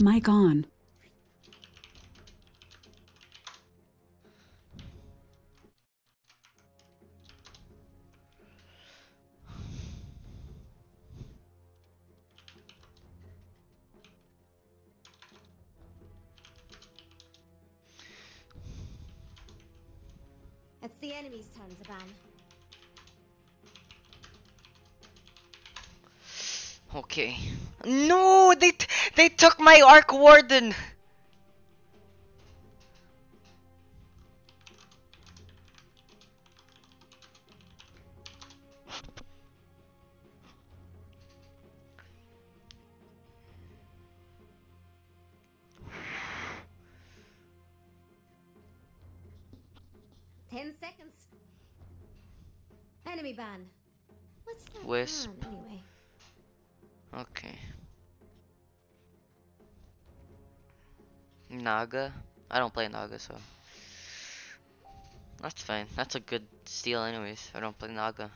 Mic on. It's the enemy's turn to ban. Okay. No, they t- they took my Arc Warden. Ten seconds. Enemy ban. What's that Wisp. Naga? I don't play Naga, so. That's fine. That's a good steal, anyways. I don't play Naga.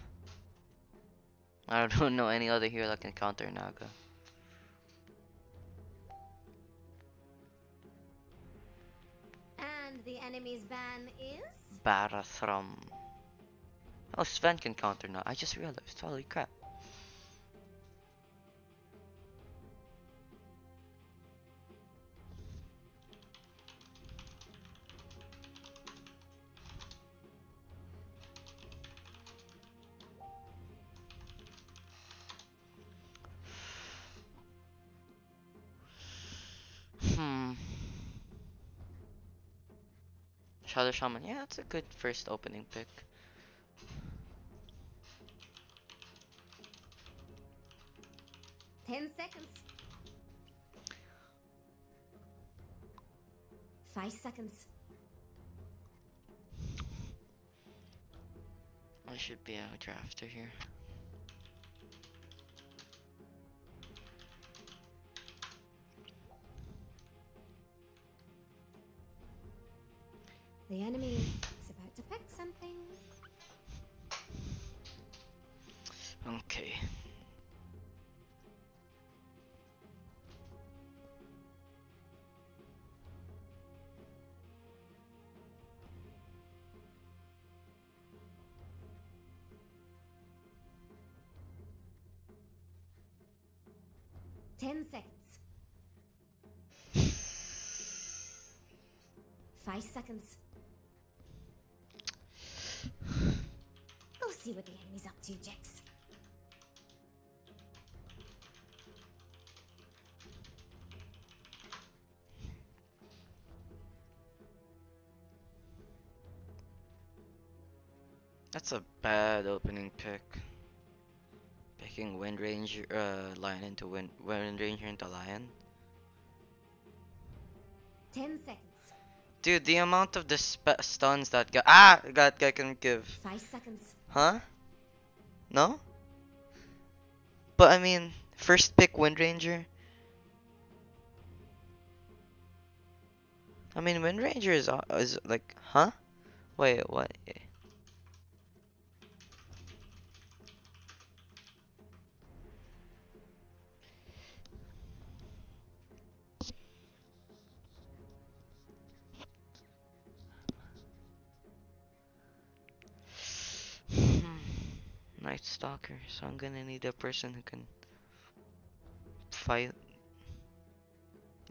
I don't know any other hero that can counter Naga. And the enemy's ban is Barathrum. Oh, Sven can counter Naga. I just realized. Holy crap. Shadow Shaman. Yeah, that's a good first opening pick. ten seconds. Five seconds. I should be a drafter here. 10 seconds. 5 seconds. Go see what the enemy's up to, Jax. That's a bad opening pick. Picking Wind Ranger, uh, Lion into Wind, Wind Ranger into Lion. Ten seconds. Dude, the amount of the sp- stuns that guy, ah, that guy can give. Five seconds. Huh? No? But I mean, first pick Wind Ranger. I mean, Wind Ranger is, is like, huh? Wait, what? Night Stalker, so I'm gonna need a person who can fight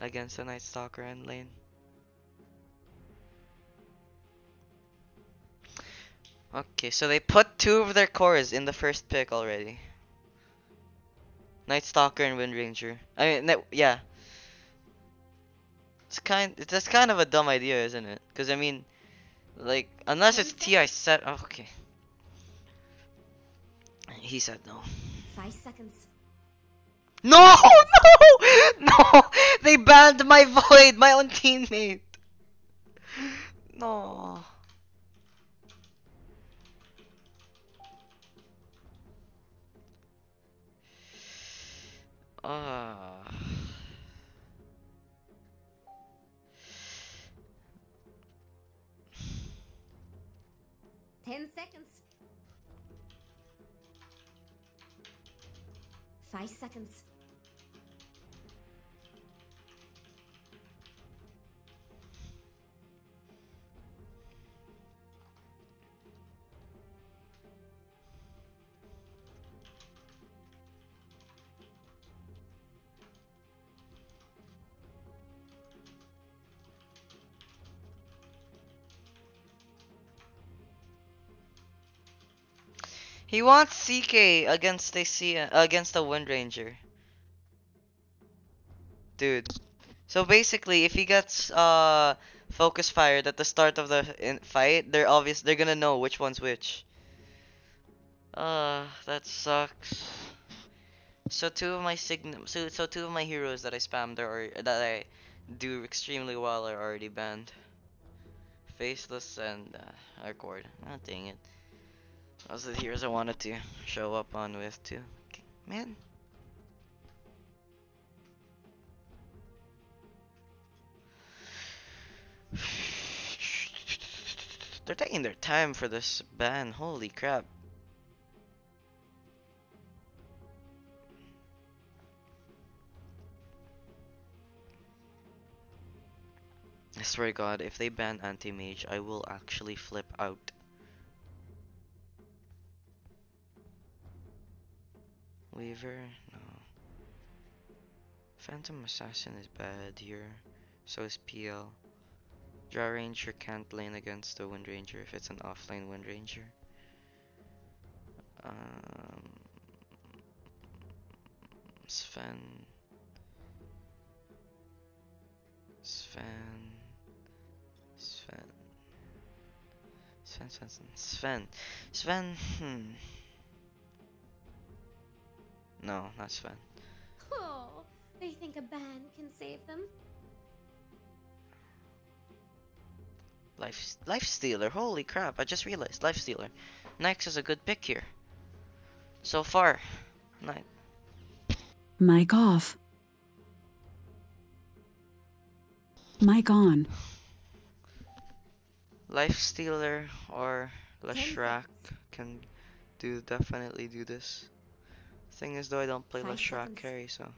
against a Night Stalker in lane. Okay, so they put two of their cores in the first pick already. Night Stalker and Wind Ranger. I mean, yeah. It's kind. That's kind of a dumb idea, isn't it? Because I mean, like, unless it's Ti set. Oh, okay. He said no. Five seconds. No! No! No! They banned my void, my own teammate. No. Ah. Ten seconds. Five seconds. He wants CK against the C against the Wind Ranger. Dude. So basically, if he gets uh focus fired at the start of the fight, they're obvious they're gonna know which one's which. Uh, that sucks. So two of my sign so so two of my heroes that I spammed are that I do extremely well are already banned. Faceless and uh, Arcord. Ah, dang it. Those are the heroes I wanted to show up on with too. Man. They're taking their time for this ban. Holy crap. I swear to god, if they ban anti-mage, I will actually flip out. Weaver? No. Phantom Assassin is bad here. So is PL. Drow Ranger can't lane against the Wind Ranger if it's an offlane Wind Ranger. Um, Sven. Sven. Sven. Sven, Sven, Sven. Sven. Sven, hmm. No, that's fine. Oh, they think a ban can save them? Life, Life Stealer. Holy crap! I just realized Life Stealer. Nyx is a good pick here. So far, Nyx. Mic off. Mic on. Life Stealer or Leshrac can do definitely do this. Thing is though I don't play Leshrac seconds. carry so.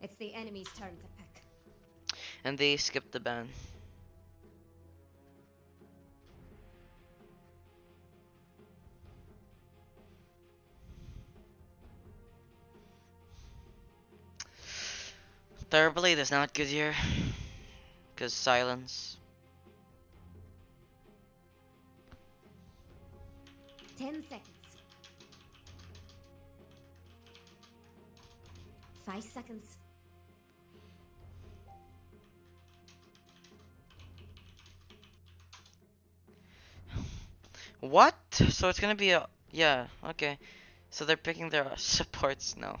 It's the enemy's turn to pick. And they skipped the ban. Thorblade is not good here. Cause silence. Ten seconds. Five seconds. What? So it's gonna be a yeah, okay. So they're picking their supports now.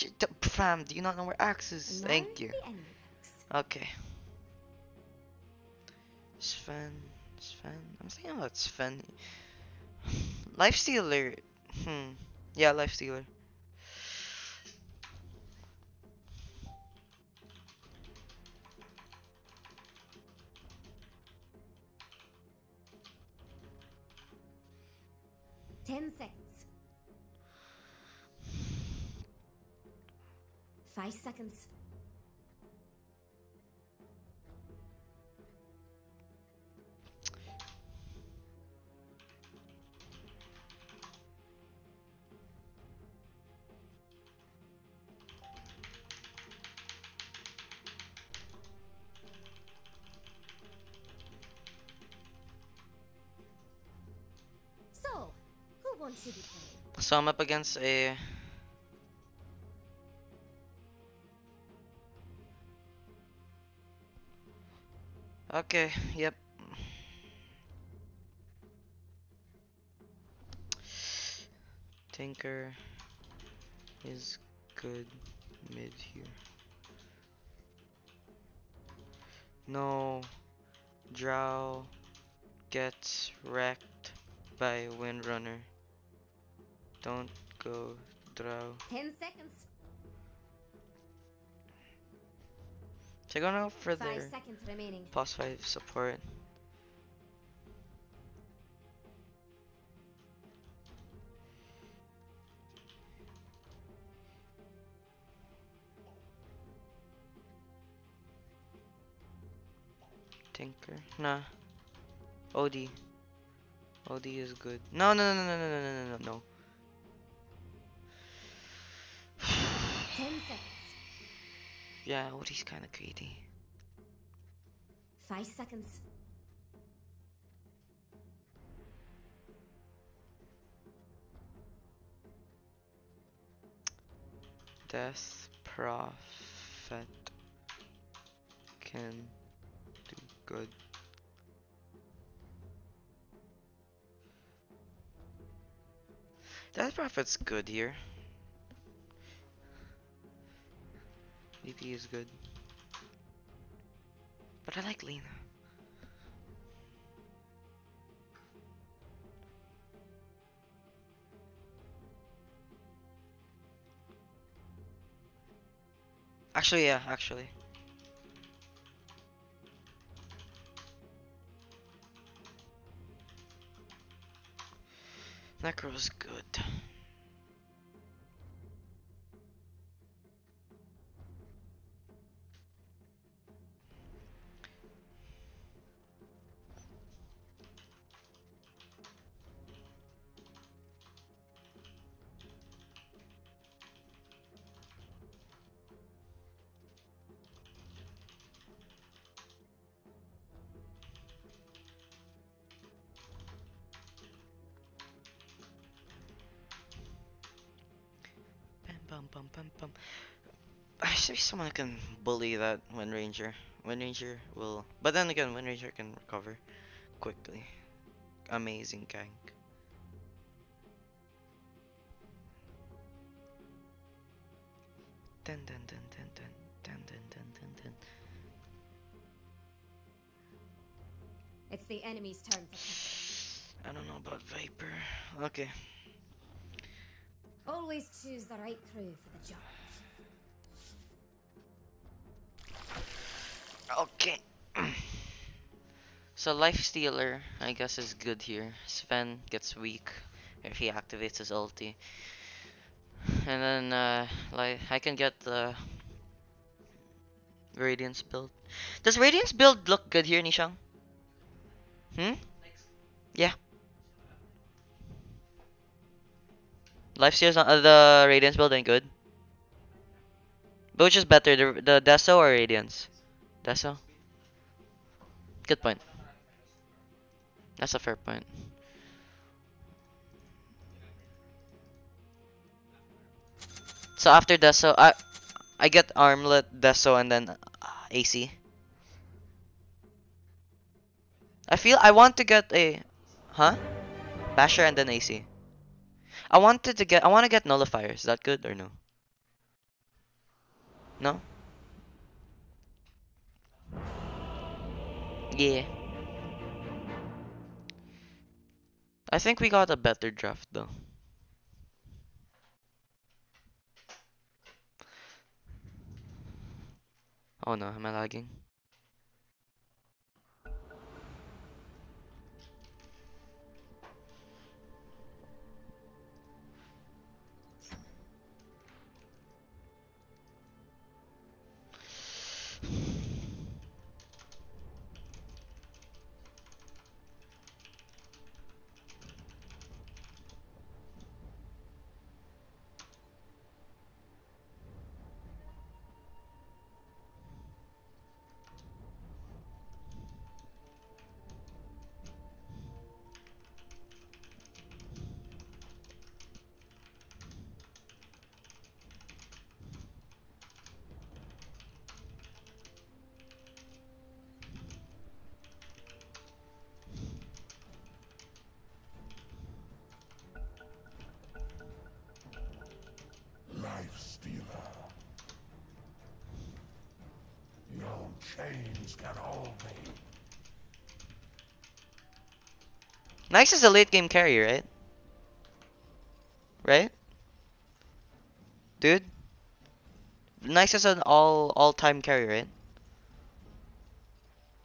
But j- d- Fam, do you not know where Axe is? Thank you. The enemy picks. Okay. Sven, Sven. I'm thinking about Sven. Life Stealer. Hmm. Yeah, Life Stealer. Ten seconds. Five seconds. So, who wants to play? So I'm up against a. Okay, yep. Tinker is good mid here. No, Drow gets wrecked by Windrunner. Don't go Drow. Ten seconds. So out for Five their seconds remaining. plus five support. Tinker. Nah. OD. OD is good. No, no, no, no, no, no, no, no, no, no. Ten seconds. Yeah, OD's kind of greedy. Five seconds. Death Prophet can do good. Death Prophet's good here. VP is good. But I like Lina. Actually, yeah, actually. Necro's good. Bum, bum, bum, bum. I should be someone who can bully that Wind Ranger. Wind Ranger will, but then again, Wind Ranger can recover quickly. Amazing gank. Dun dun dun dun dun dun dun dun dun dun. It's the enemy's turn. I don't know about Viper. Okay. Always choose the right crew for the job. Okay. so Life Stealer, I guess, is good here. Sven gets weak if he activates his ulti. And then, uh, like, I can get the Radiance build. Does Radiance build look good here, Nishang? Hmm? Yeah. Life Stealer's not, uh, the Radiance build good. But which is better, the, the Deso or Radiance? Deso? Good point. That's a fair point. So after Deso, I I get Armlet, Deso, and then uh, AC. I feel I want to get a, huh? Basher and then AC. I wanted to get I want to get Nullifier. Is that good or no? No. Yeah. I think we got a better draft though. Oh no, am I lagging? Nyx is a late game carry, right? Right? dude. Nyx is an all all time carry, right?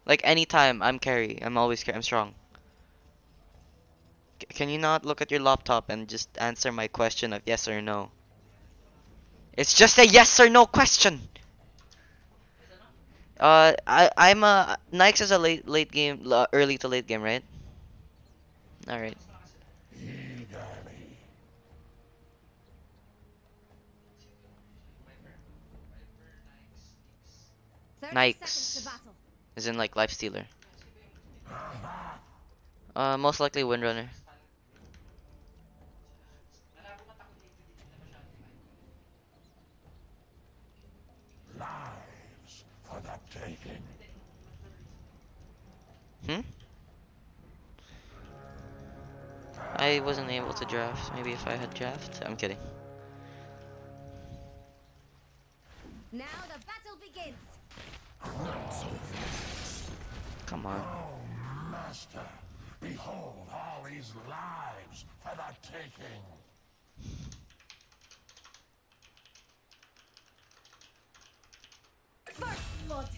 Like anytime I'm carry, I'm always carry. I'm strong. C- can you not look at your laptop and just answer my question of yes or no? It's just a yes or no question. Uh, I I'm a Nyx is a late late game, early to late game, right? All right. Nyx. Is in like life stealer. Uh, most likely windrunner. Lives for the taking. Hmm? I wasn't able to draft. Maybe if I had draft. I'm kidding. Now the battle begins. Come on. Oh, Master, behold all these lives for the taking. First blood.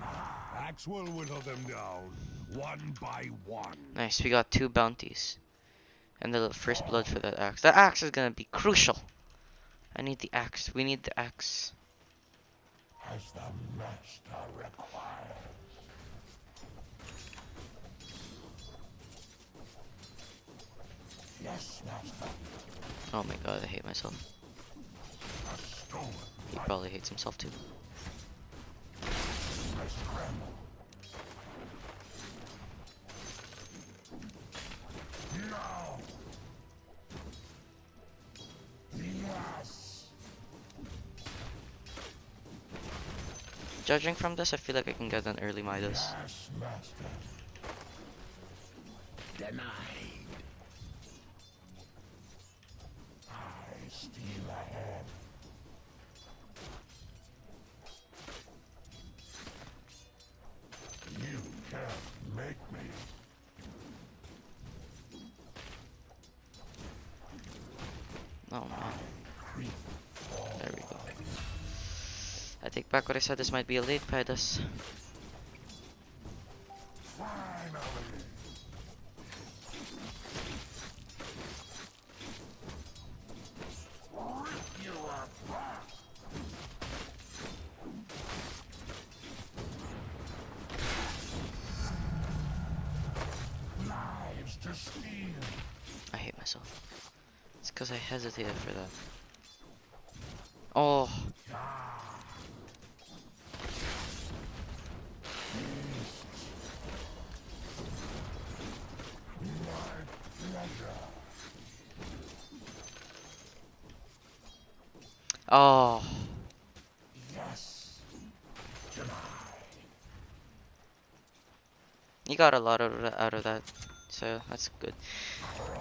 Ah, Axe will whittle them down, one by one. Nice. We got two bounties. And the first blood for that axe. That axe is gonna be crucial. I need the axe. We need the axe. As the Master requires. Yes, Master. Oh my god, I hate myself. He probably hates himself too. Judging from this, I feel like I can get an early Midas. Denied. I steal ahead. You can't make me. Oh man. There we go. I take back what I said. This might be a late Midas. He got a lot of out of that, so that's good.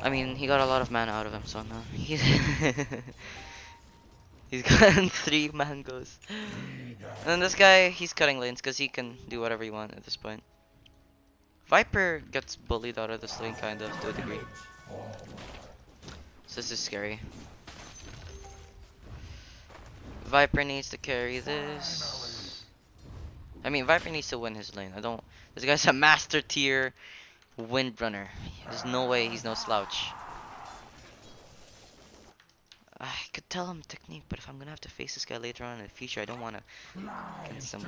I mean, he got a lot of mana out of him, so no. He's he's gotten three mangoes. And then this guy, he's cutting lanes because he can do whatever he wants at this point. Viper gets bullied out of this lane, kind of, to a degree. So this is scary. Viper needs to carry this. I mean, Viper needs to win his lane. I don't. This guy's a master tier windrunner. There's no way he's no slouch. Ah, I could tell him technique, but if I'm gonna have to face this guy later on in the future, I don't wanna. Lives some-.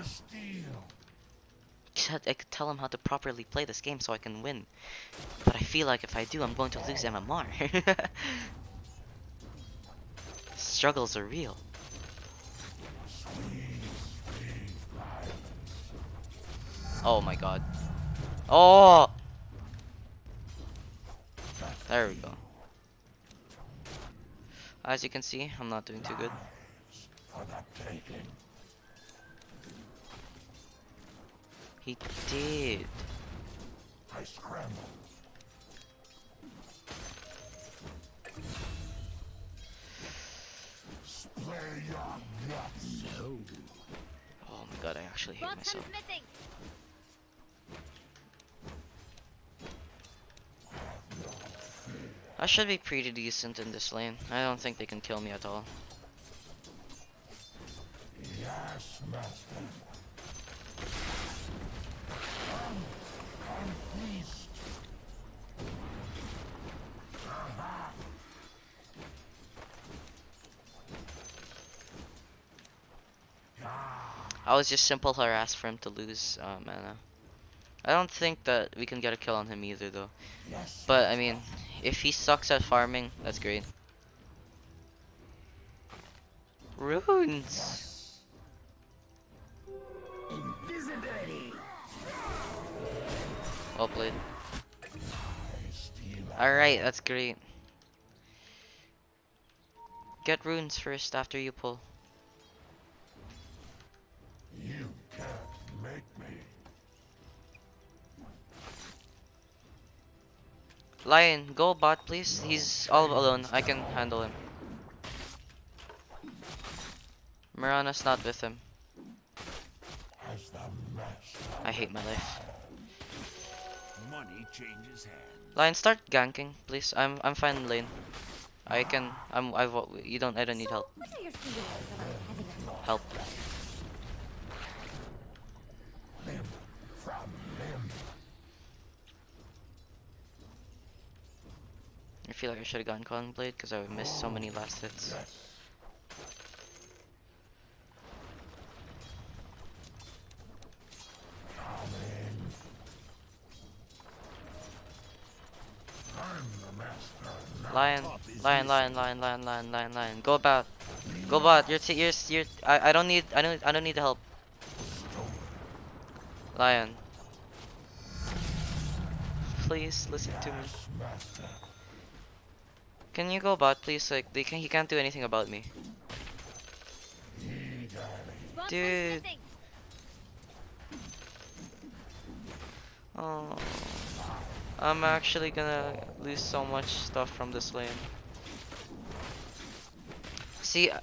I could tell him how to properly play this game so I can win. But I feel like if I do, I'm going to lose MMR. Struggles are real. Oh my god. Oh! There we go. As you can see, I'm not doing too good. For the taking. He did. I scramble. Splay your guts. No. Oh my god, I actually hate Bottom's myself. I should be pretty decent in this lane. I don't think they can kill me at all. Yes, master. Come, come feast. I was just simple harass for him to lose uh, mana. I don't think that we can get a kill on him either though. Yes, But I mean, if he sucks at farming, that's great. Runes. invisibility. Well played. Alright, that's great. Get runes first after you pull. You Lion, go bot please. He's all alone. I can handle him. Mirana's not with him. As the master. I hate my life. Money changes hands. Lion, start ganking, please. I'm I'm fine in lane. I can. I'm. I've. You don't. I don't need help. what are your feelings about having a Help. Limb from limb. I feel like I should have gotten Quelling Blade because I would miss so many last hits. Lion, lion, lion, lion, lion, lion, lion, lion. Go about. Go about. You're. You're. You're. I. I don't need. I don't. I don't need the help. Lion. Please listen to me. Can you go about, please? Like they can. He can't do anything about me. Dude. Oh. I'm actually gonna lose so much stuff from this lane. See, I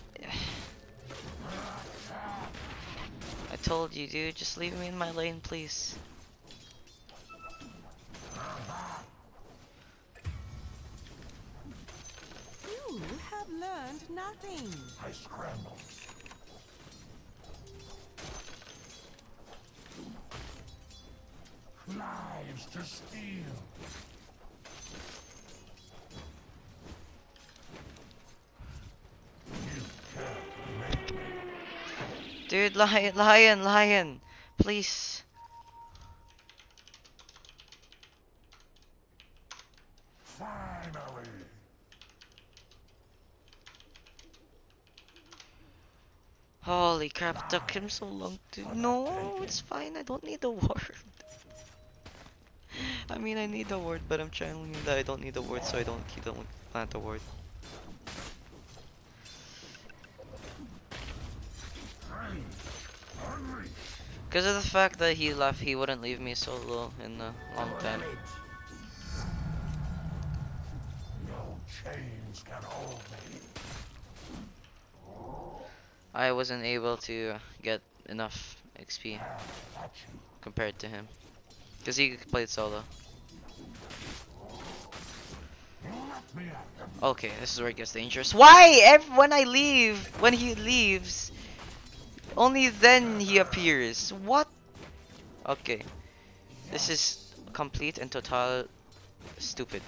I told you, dude, just leave me in my lane, please. Nothing. I scrambled. Lives to steal. You can't. Dude, lion, lion, lion, please. Finally. Holy crap, it took him so long to. No, it's fine. I don't need the ward. I mean, I need the ward, but I'm channeling that I don't need the ward, so I don't don't plant the ward. Because of the fact that he left, he wouldn't leave me solo in a long time. No chains can hold me. I wasn't able to get enough XP compared to him. Because he played solo. Okay, this is where it gets dangerous. Why? Ev when I leave, when he leaves, only then he appears. What? Okay. This is complete and total stupid.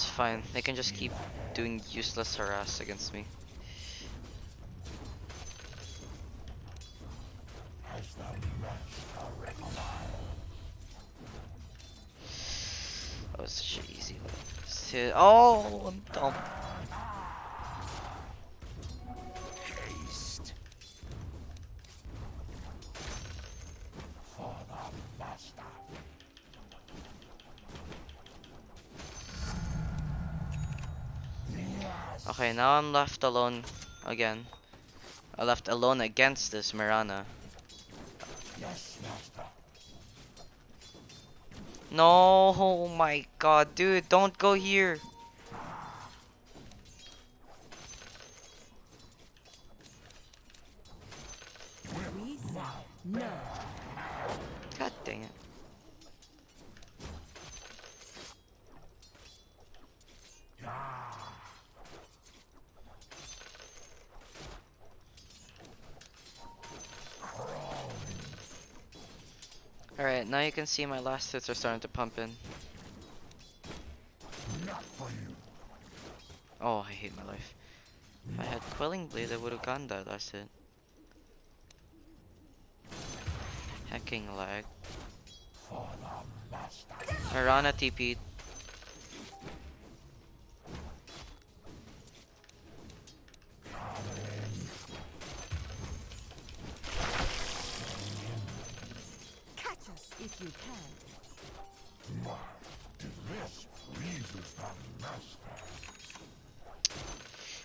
It's fine. They can just keep doing useless harass against me. Oh, the. That was such an easy one. Oh, I'm dumb. Okay, now I'm left alone again. I left alone against this Mirana. Yes, master. No, oh my god, dude, don't go here. Reason. No. God dang it. Alright, now you can see my last hits are starting to pump in. Oh, I hate my life. If I had Quelling Blade, I would have gotten that last hit. Hacking lag. For the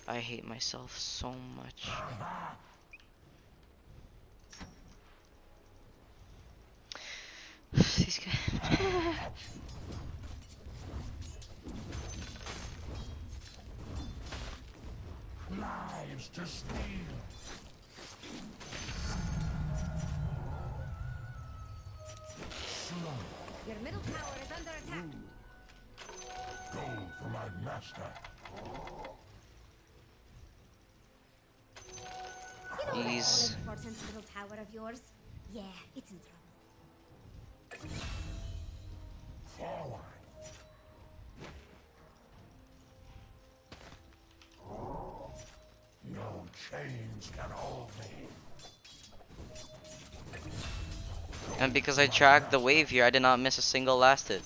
I hate myself so much. These guys. Lives to steal. Slow. Your middle tower is under attack. Gold for my master. You know that These- all-important little tower of yours? Yeah, it's in trouble. Forward. No chains can hold me. And because I tracked the wave here, I did not miss a single last hit.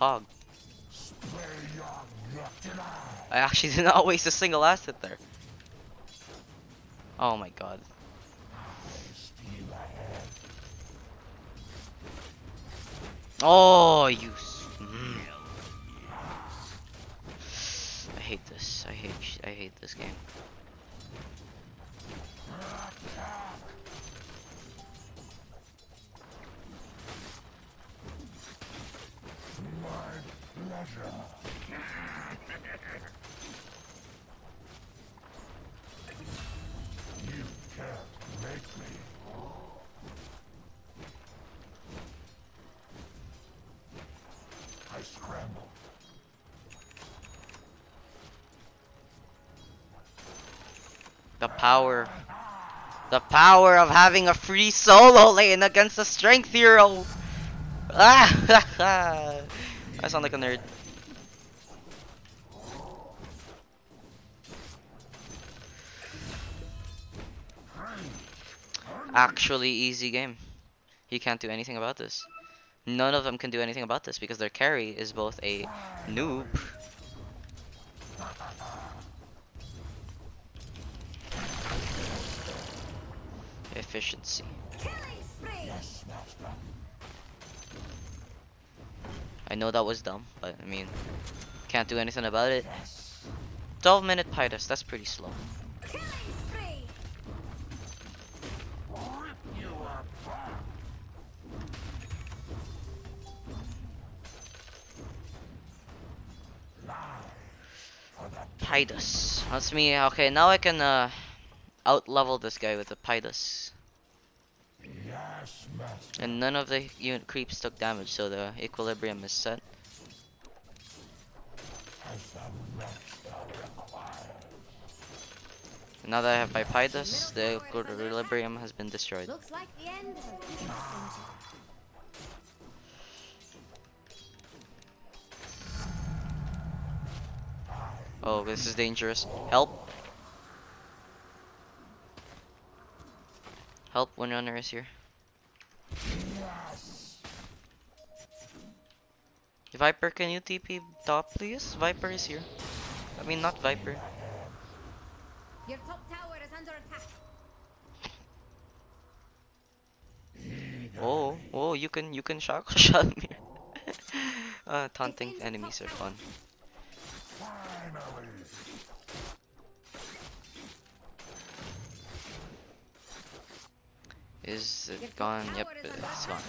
Pog. Spray your gutted eye. I actually did not waste a single last hit there. Oh my god. Oh, you. Mm. I hate this. I hate. I hate this game. My pleasure. The power. The power of having a free solo lane against a strength hero. Ah, I sound like a nerd. Actually, easy game. He can't do anything about this. None of them can do anything about this because their carry is both a noob efficiency. I know that was dumb, but I mean, can't do anything about it. Yes. 12 minute Midas, that's pretty slow. Midas. That's me. Okay, now I can uh, out level this guy with the Midas. And none of the unit creeps took damage, so the equilibrium is set. As the master requires. Now that I have my Midas, the equilibrium has been destroyed. Looks like the end of a peace venture. Oh, this is dangerous. Help! Help, Windrunner is here. Viper, can you TP top, please? Viper is here. I mean, not Viper. Your top tower is under attack. Oh, oh, you can, you can shock shot me. uh, taunting enemies are fun. Finally. Is it gone? Yep, it's gone.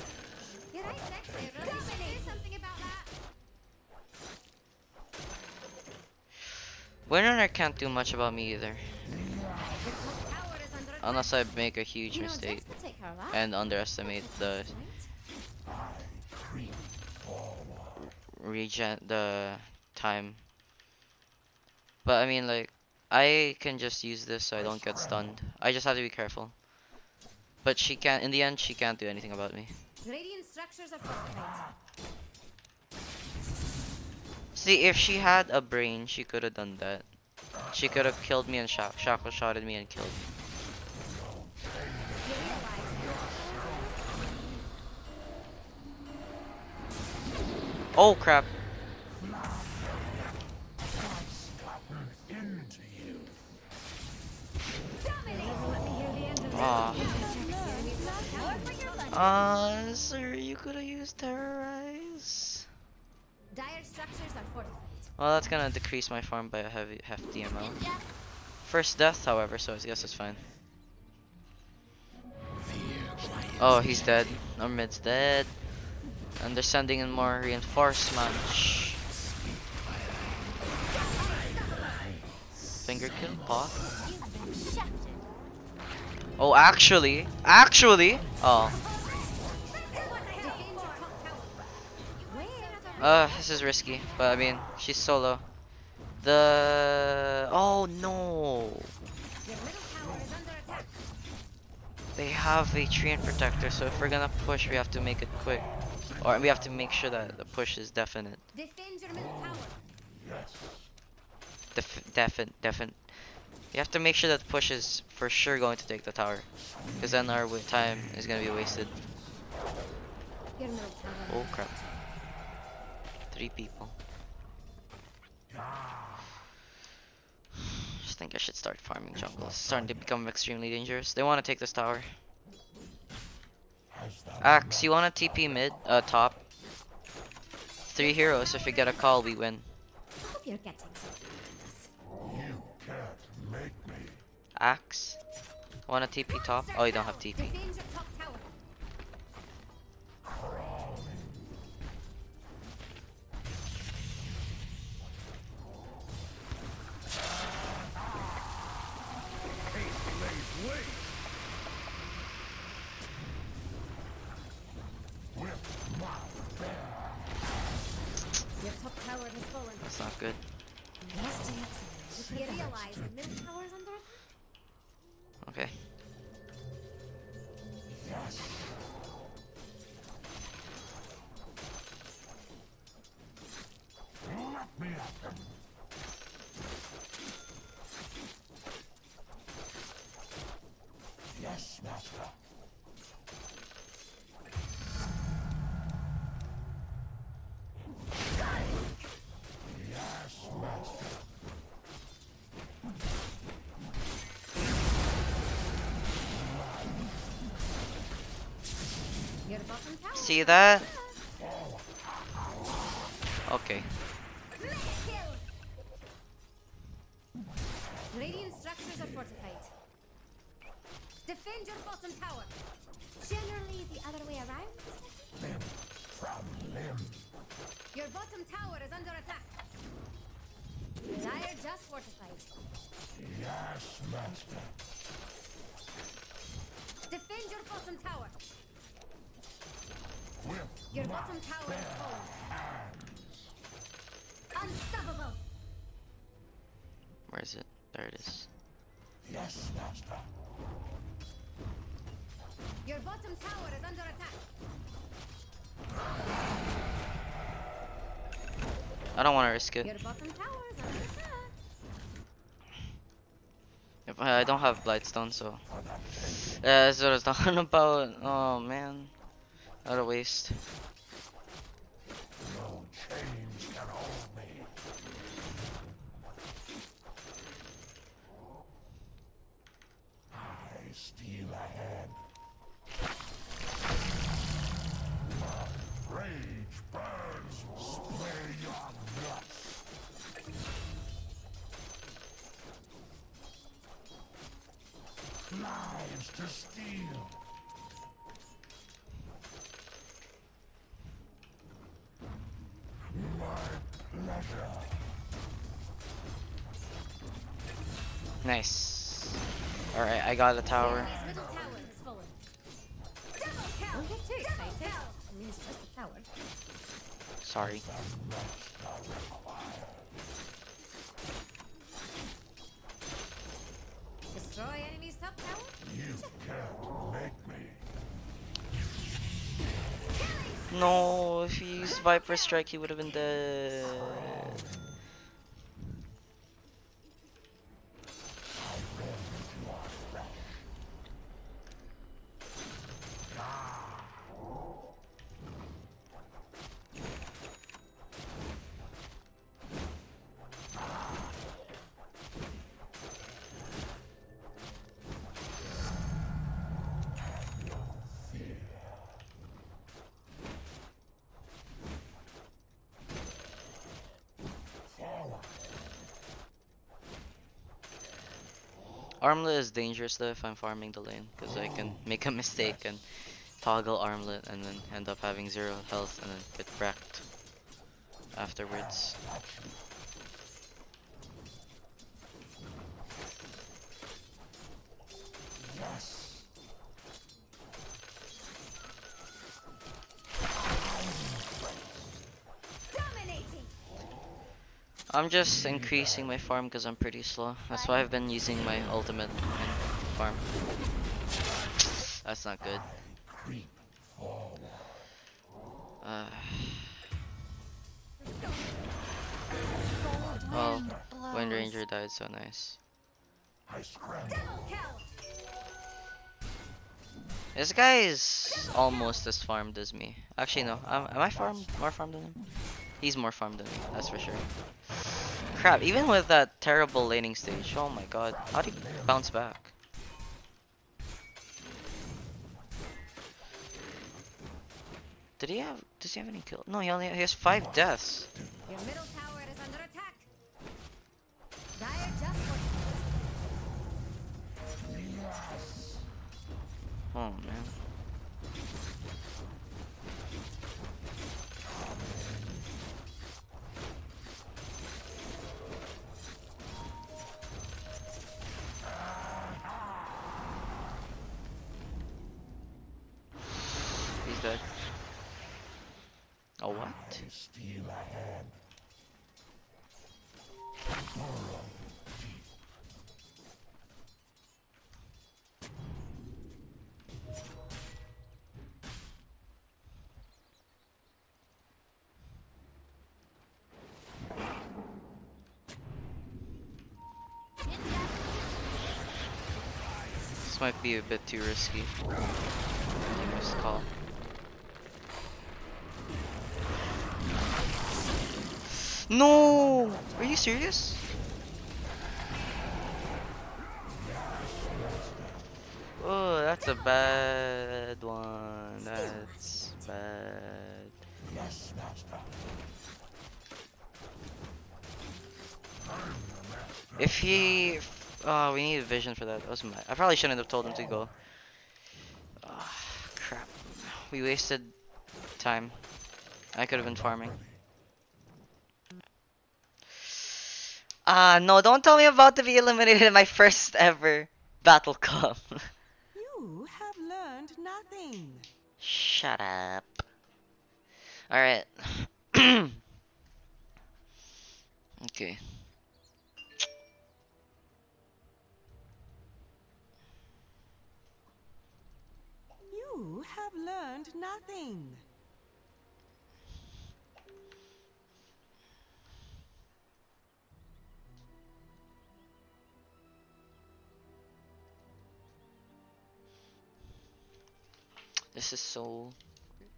Windrunner can't do much about me either. Unless I make a huge mistake and underestimate the regen the time. But I mean like I can just use this so I don't get stunned. I just have to be careful. But she can't in the end she can't do anything about me. Radiant structures are. See, if she had a brain, she could have done that. She could have killed me and shot, Shackle shotted me and killed me. Oh crap! Into Uh, sir, you could have used terrorize. Dire structures are fortified. Well, that's gonna decrease my farm by a heavy, hefty amount. First death, however, so I guess it's fine. Oh, he's dead. Our mid's dead. And they're sending in more reinforcements. Finger kill, pot. You've been shafted. Oh, actually, actually, oh, uh, this is risky, but I mean, she's solo. The oh no, they have a Treant Protector, so if we're gonna push, we have to make it quick, or we have to make sure that the push is definite. Defend tower. Def defin defin. You have to make sure that the push is for sure going to take the tower, because then our time is gonna be wasted. Oh crap. Three people. Just think I should start farming jungle. It's starting to become extremely dangerous. They want to take this tower. Axe, you want to TP mid? Uh, top. Three heroes. If we get a call, we win. I hope you're getting something. You can't make me. Axe. Want to TP top? Oh, you don't have TP. That's not good. Okay. Let me at them. See that? Okay. Radiant structures are fortified. Defend your bottom tower. Generally the other way around. Limb from limb. Your bottom tower is under attack. Dire just fortified. Yes, master. Defend your bottom tower. Your bottom tower is fallen. Unstoppable. Where is it? There it is. yes, master. Your bottom tower is under attack. I don't want to risk it. Your bottom tower is under attack. If I I don't have Blightstone, so. Yeah, that's what I was talking about. Oh man. What a waste. Nice. Alright, I got a tower. Sorry. No, if he used Viper Strike, he would have been dead. Armlet is dangerous though if I'm farming the lane, because I can oh, make a mistake and toggle armlet and then end up having zero health and then get wrecked afterwards. I'm just increasing my farm because I'm pretty slow. That's why I've been using my ultimate farm. That's not good. Uh, well, Windranger died so nice. I scramble. Double kill. This guy is almost as farmed as me. Actually, no. Am I farmed? More farmed than him? He's more farmed than me, that's for sure. Crap, even with that terrible laning stage, oh my god. How'd he bounce back? Did he have, does he have any kill? No, he only, he has five deaths. Your middle dead. Oh what? This might be a bit too risky. Call. No! Are you serious? Oh, that's a bad one. That's bad. Yes, master. If he, oh, we need a vision for that. That was my. I probably shouldn't have told him to go. Ah, crap. We wasted time. I could have been farming. Ah, no! Don't tell me about to be eliminated in my first ever battle cup. You have learned nothing. Shut up. Alright. okay. You have learned nothing. This is so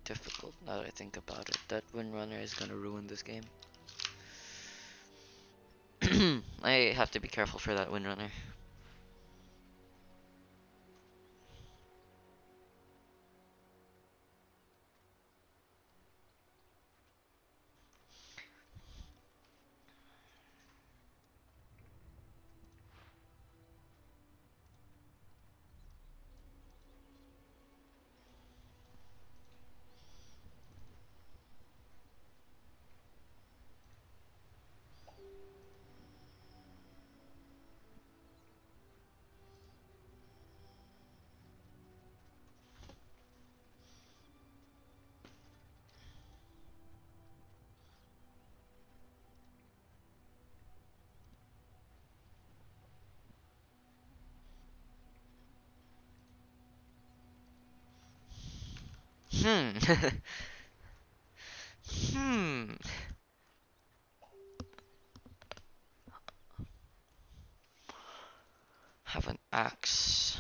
difficult now that I think about it. That Windrunner is gonna ruin this game. I have to be careful for that Windrunner. Hmm. Hmm. Have an axe.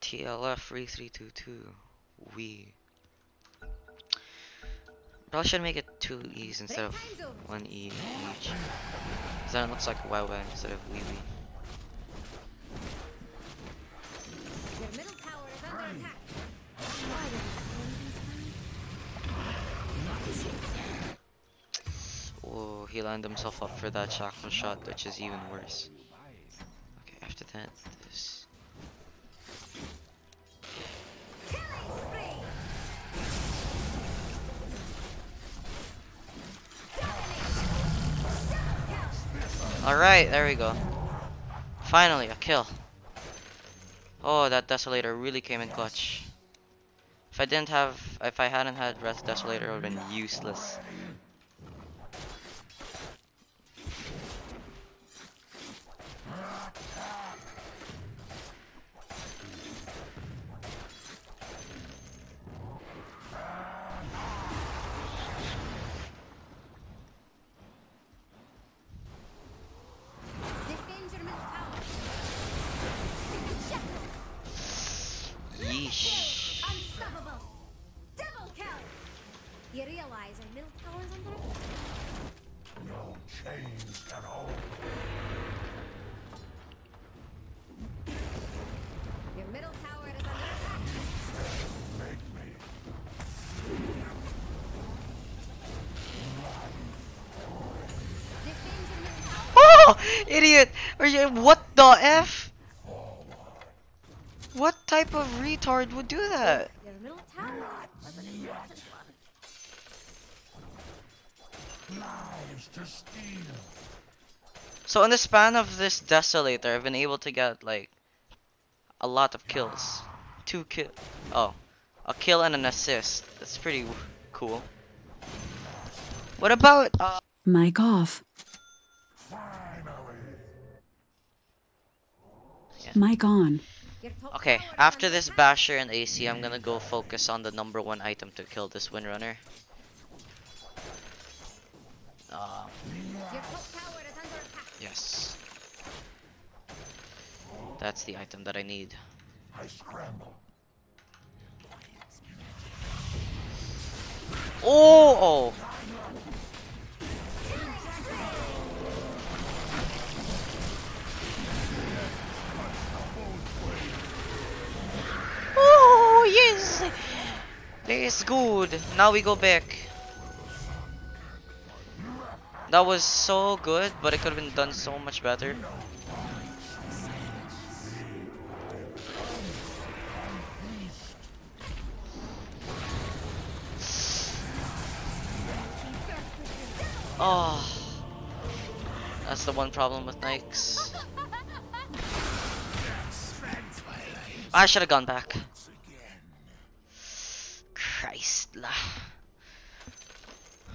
TLF 3322. We. Probably should make it two E's instead of one E each. 'Cause then it looks like wow instead of wee wee. Oh, he lined himself up for that shackle shot, which is even worse. Okay, after that, Alright, there we go. Finally, a kill. Oh, that Desolator really came in clutch. If I didn't have, if I hadn't had Rest Desolator, it would have been useless. Idiot! Are you? What the f? What type of retard would do that? So in the span of this Desolator, I've been able to get like a lot of kills. Two kill. Oh, a kill and an assist. That's pretty cool. What about? Uh, Mic off. Finally. Mic on. Okay, after this. Basher and AC, I'm gonna go focus on the number one item to kill this Windrunner. Uh, Your top tower is under attack. yes. That's the item that I need. I scramble. Oh. Oh that's good. Now we go back. That was so good, but it could have been done so much better. Oh, that's the one problem with Nikes. I should have gone back. Christ lah.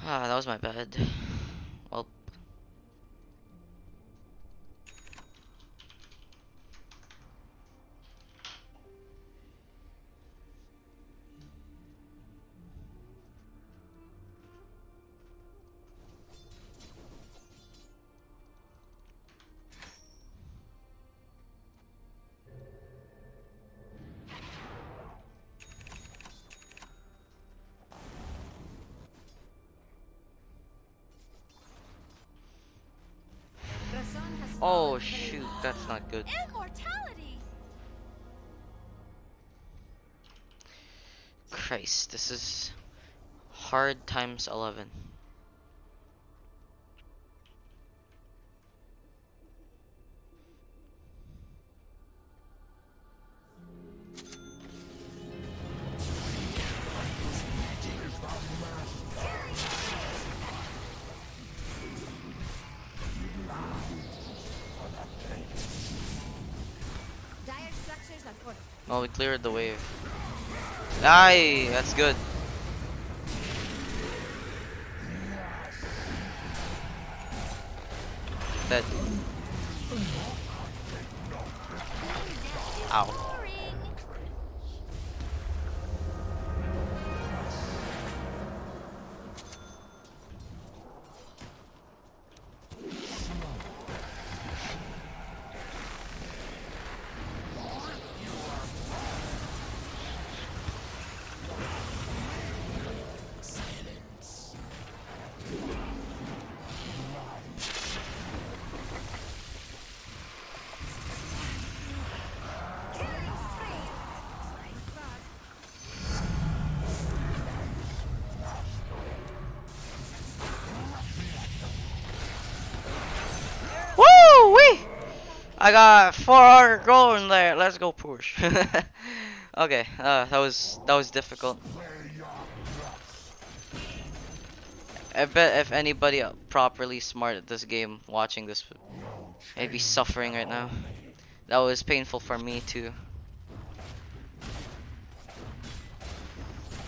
Ah, that was my bad. Hard times 11. Dire structures are fortified. Well, we cleared the wave. Aye, that's good. I got 400 gold there. Let's go push. okay, uh, that was that was difficult. I bet if anybody properly smart at this game watching this, they'd be suffering right now. That was painful for me too.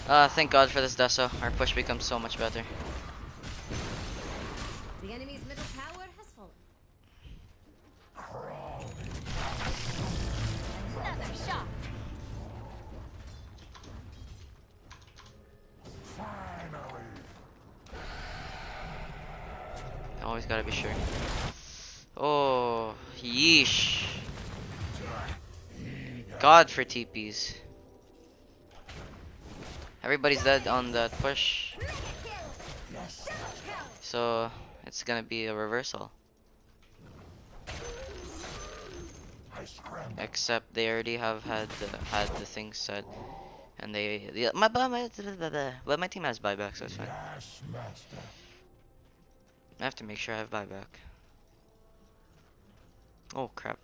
Uh, thank God for this Deso. Our push becomes so much better. Gotta be sure. Oh, yeesh. God for TPs. Everybody's dead on that push. So, it's gonna be a reversal. Except they already have had the, had the thing set. And they, the, my, my, my, my team has buyback, so it's fine. I have to make sure I have buyback. Oh crap.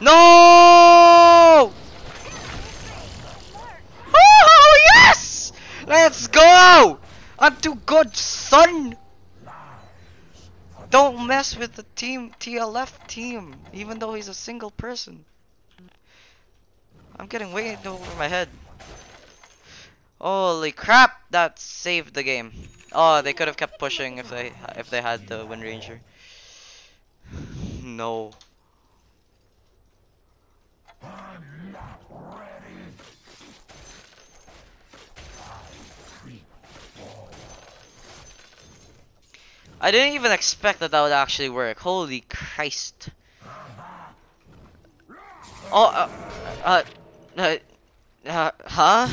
No! Oh yes! Let's go! I'm too good, son. Don't mess with the team TLF team, even though he's a single person. I'm getting way over my head. Holy crap! That saved the game. Oh, they could have kept pushing if they if they had the Windranger. No. I didn't even expect that that would actually work. Holy Christ. Oh, uh, uh, uh, uh huh?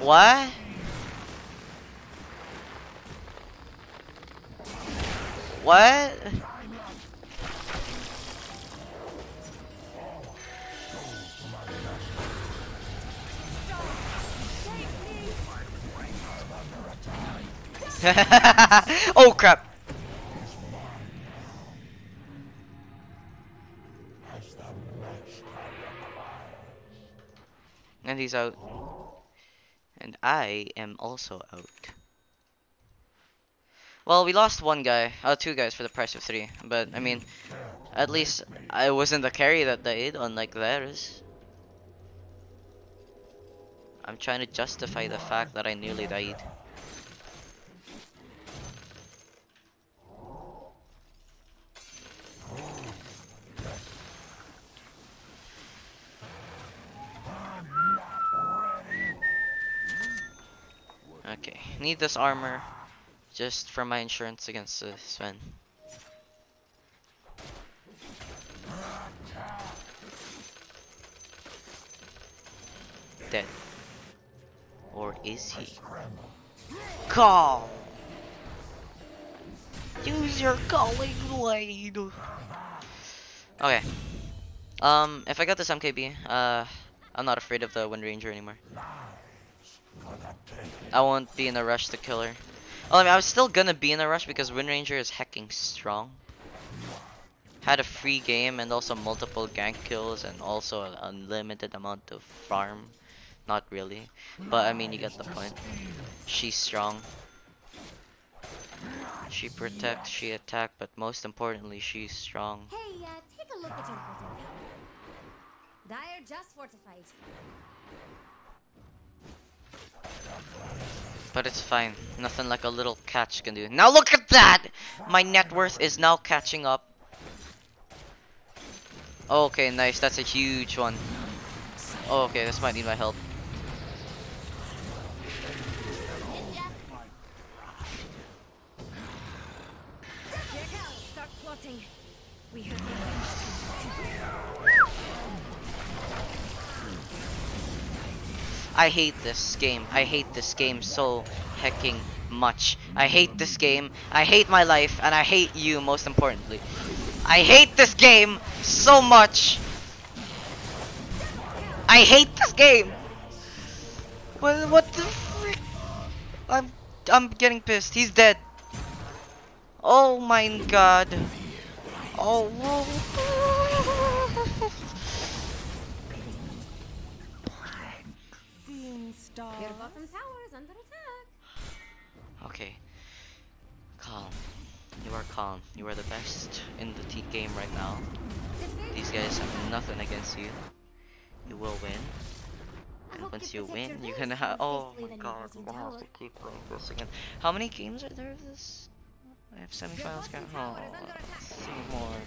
What? What? oh crap! And he's out. And I am also out. Well, we lost one guy, uh, two guys for the price of three. But I mean, at least I wasn't the carry that died, unlike theirs. I'm trying to justify the fact that I nearly died. Okay, need this armor just for my insurance against uh, Sven. Dead. Or is he? Call! Use your Quelling Blade! Okay. Um, if I got this MKB, uh, I'm not afraid of the Windranger anymore. I won't be in a rush to kill her. Well, I mean, I was still gonna be in a rush because Windranger is hecking strong. Had a free game and also multiple gank kills and also an unlimited amount of farm. Not really, but I mean, you get the point. She's strong. She protects, she attack, but most importantly, she's strong. Hey, uh, take a look at your. Dire just fortified. But it's fine. Nothing like a little catch can do. Now look at that! My net worth is now catching up. Okay, nice. That's a huge one. Okay, this might need my help. I hate this game. I hate this game so hecking much. I hate this game. I hate my life. And I hate you, most importantly. I hate this game so much. I hate this game. What, what the frick? I'm, I'm getting pissed. He's dead. Oh my god. Oh. stars. Your bottom tower is under attack. Okay. Calm. You are calm. You are the best in the T game right now. These guys have nothing against you. You will win. And once you you win, you can have. Oh my god, bottom I'm have to keep playing this again. How many games are there of this? I have semifinals. bottom Count. Oh, is under attack. more.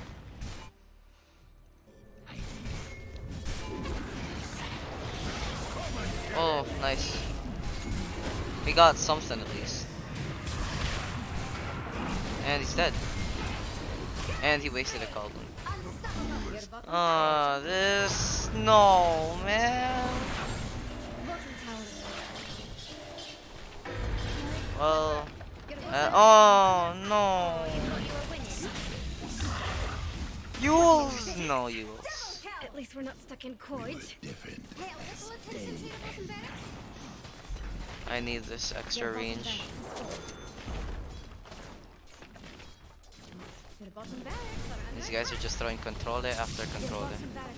Oh, nice. We got something at least. And he's dead. And he wasted a bottom Ah, this no man. Well, uh, oh no. You no you. will. Double kill. At least we're not stuck in cords. Different. Pay a little attention to your bottom barracks. I need this extra range. barracks is full. Your bottom barracks are under These guys are just throwing control after Your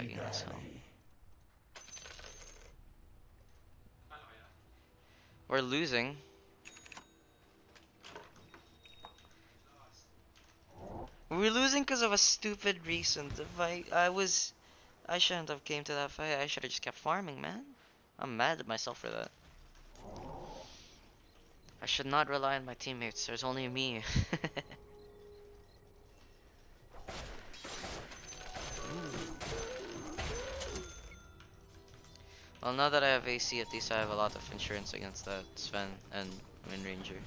lagging as hell. We're losing. We're losing because of a stupid reason. If I, I was, I shouldn't have came to that fight. I should have just kept farming, man. I'm mad at myself for that. I should not rely on my teammates. There's only me. well, now that I have AC, at least I have a lot of insurance against that Sven and Windranger.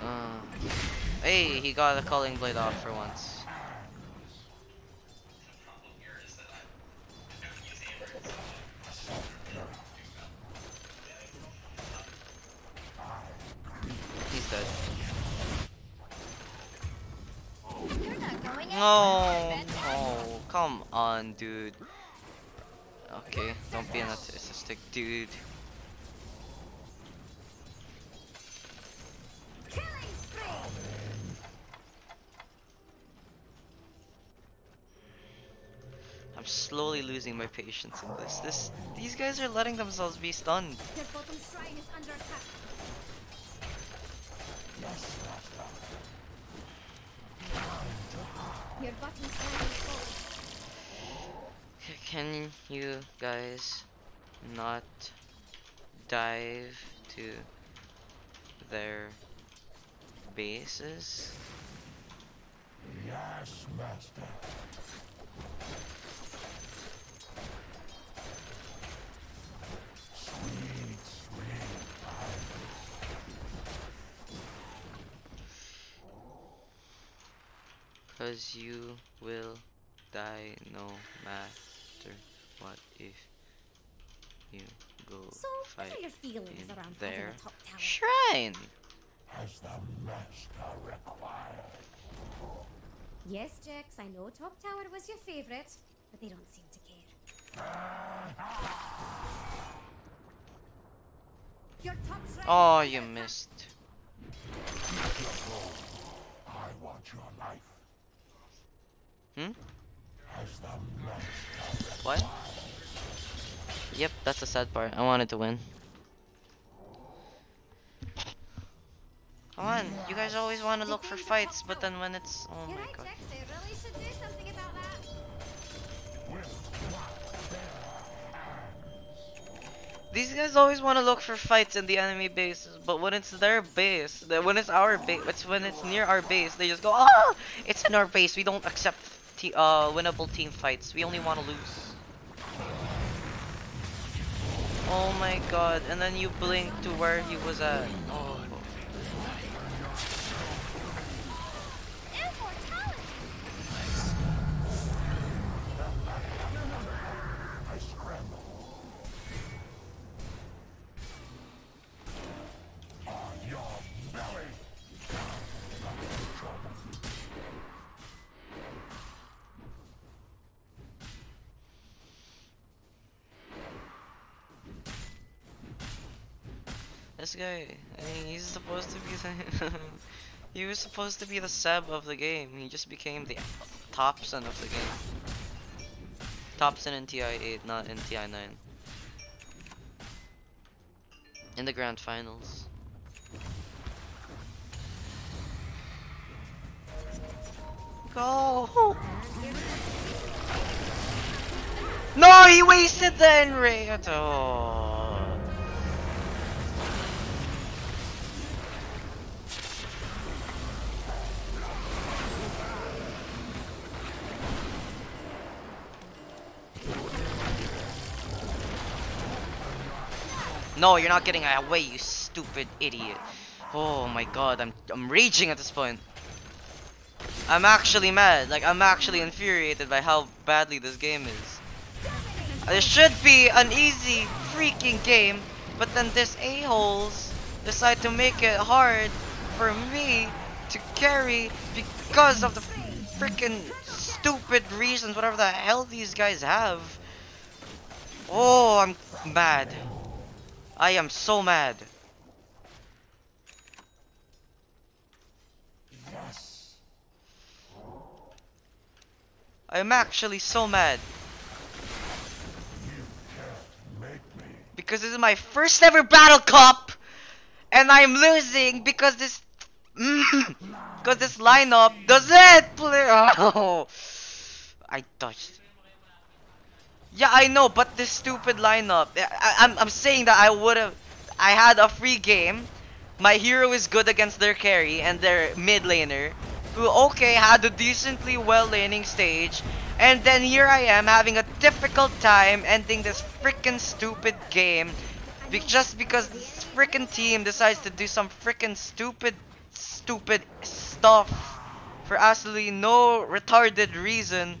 Uh, hey, he got a Quelling Blade off for once. He's dead. No, no, come on, dude. Okay, don't be an autistic dude. I'm slowly losing my patience in this. This, these guys are letting themselves be stunned. Your Your bottom shrine is full. C- Can you guys not dive to their bases? Yes, master. Cause you will die no matter what if you go So, what fight are your feelings in around having their a top tower? shrine. as the master required. Yes, Jax, I know Top Tower was your favorite, but they don't seem to care. Your top's. Oh, you missed. I want your life Hmm? as the What? Yep, that's the sad part. I wanted to win. Come on, you guys always want to look for fights, but then when it's oh my god. Jax, they really should do something about that. These guys always want to look for fights in the enemy bases, but when it's their base, the- when it's our base, it's when it's near our base, they just go, ah, it's in our base. We don't accept uh winnable team fights. We only want to lose. Oh my god! And then you blink to where he was at. Oh. Guy, I mean, he's supposed to be the. he was supposed to be the sub of the game. He just became the Thompson of the game. Thompson in TI 8, not in TI 9. In the grand finals. Go! No, he wasted the Enrage! Oh. No, you're not getting away, you stupid idiot. Oh my god, I'm I'm raging at this point. I'm actually mad. Like I'm actually infuriated by how badly this game is. It should be an easy freaking game, but then this a-holes decide to make it hard for me to carry because of the freaking stupid reasons, whatever the hell these guys have. Oh, I'm mad. I am so mad. Yes. I'm actually so mad. Because this is my first ever Battle Cup! And I'm losing because this... Because this lineup doesn't play... Oh, I touched. Yeah, I know, but this stupid lineup. I, I'm, I'm saying that I would have... I had a free game. My hero is good against their carry and their mid laner. Who, okay, had a decently well laning stage. And then here I am having a difficult time ending this freaking stupid game. Be just because this freaking team decides to do some freaking stupid, stupid stuff. For absolutely no retarded reason.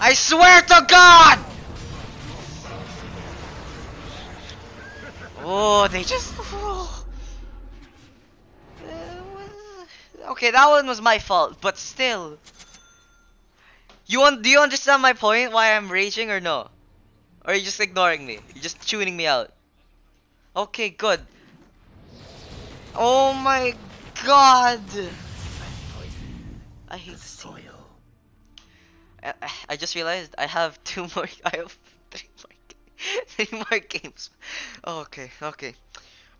I swear to God! Oh, they just. Okay, that one was my fault, but still. You want? Do you understand my point? Why I'm raging or no? Or are you just ignoring me? You're just tuning me out. Okay, good. Oh my god! I hate this team. I, just realized I have two more. I have three more, three more games. Oh, okay, okay.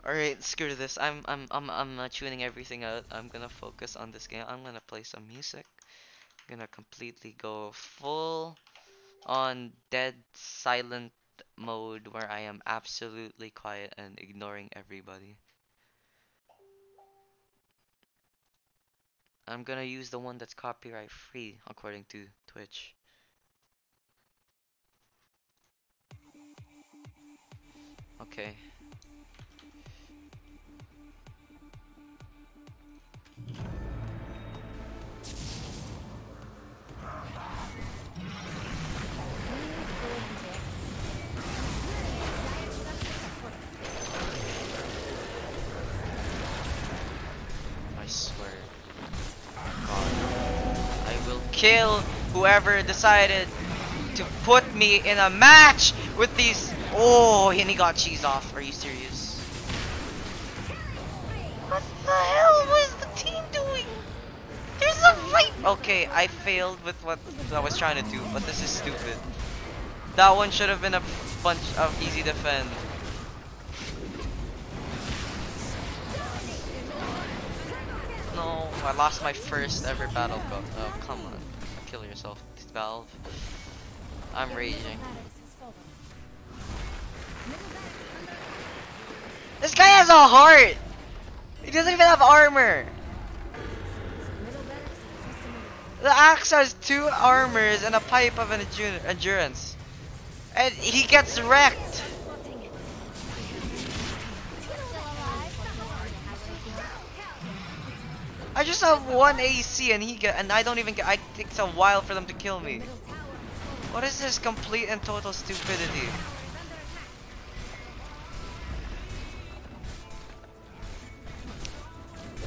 All right, screw this. I'm I'm I'm I'm uh, tuning everything out. I'm gonna focus on this game. I'm gonna play some music. I'm gonna completely go full on dead silent mode where I am absolutely quiet and ignoring everybody. I'm gonna use the one that's copyright free according to Twitch. Okay. Kill whoever decided to put me in a match with these. Oh, and he got cheese off. Are you serious? What the hell was the team doing? There's a fight. Okay, I failed with what I was trying to do, but this is stupid. That one should have been a bunch of easy defend. No, I lost my first ever battle. Oh, come on. Kill yourself, Valve. I'm raging. This guy has a heart! He doesn't even have armor! The axe has two armors and a pipe of an endurance. And he gets wrecked! I just have one AC and he get and I don't even get I it takes a while for them to kill me. What is this complete and total stupidity?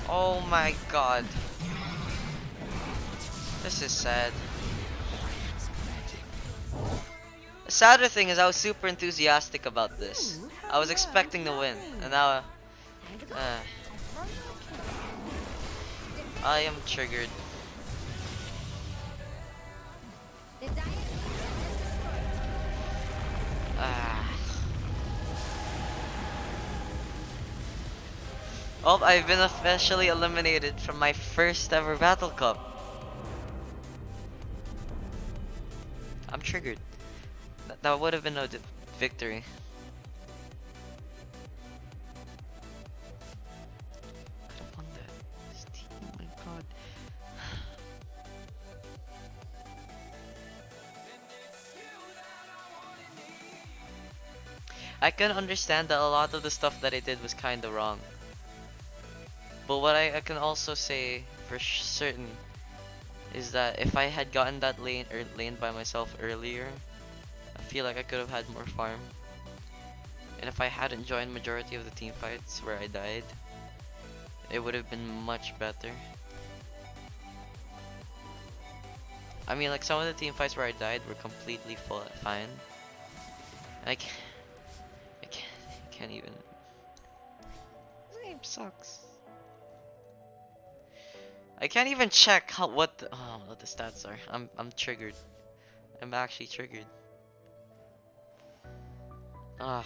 Oh my god. This is sad. The sadder thing is I was super enthusiastic about this. I was expecting to win, and now uh, I am triggered. Ah. Oh, I've been officially eliminated from my first ever Battle Cup. I'm triggered. That, that would have been a victory. I can understand that a lot of the stuff that I did was kind of wrong. But what I, I can also say for certain is that if I had gotten that lane or lane by myself earlier, I feel like I could have had more farm. And if I hadn't joined majority of the team fights where I died, it would have been much better. I mean, like some of the team fights where I died were completely full fine. I can't even. This game sucks. I can't even check how what the, oh, what the stats are. I'm I'm triggered. I'm actually triggered. Ugh.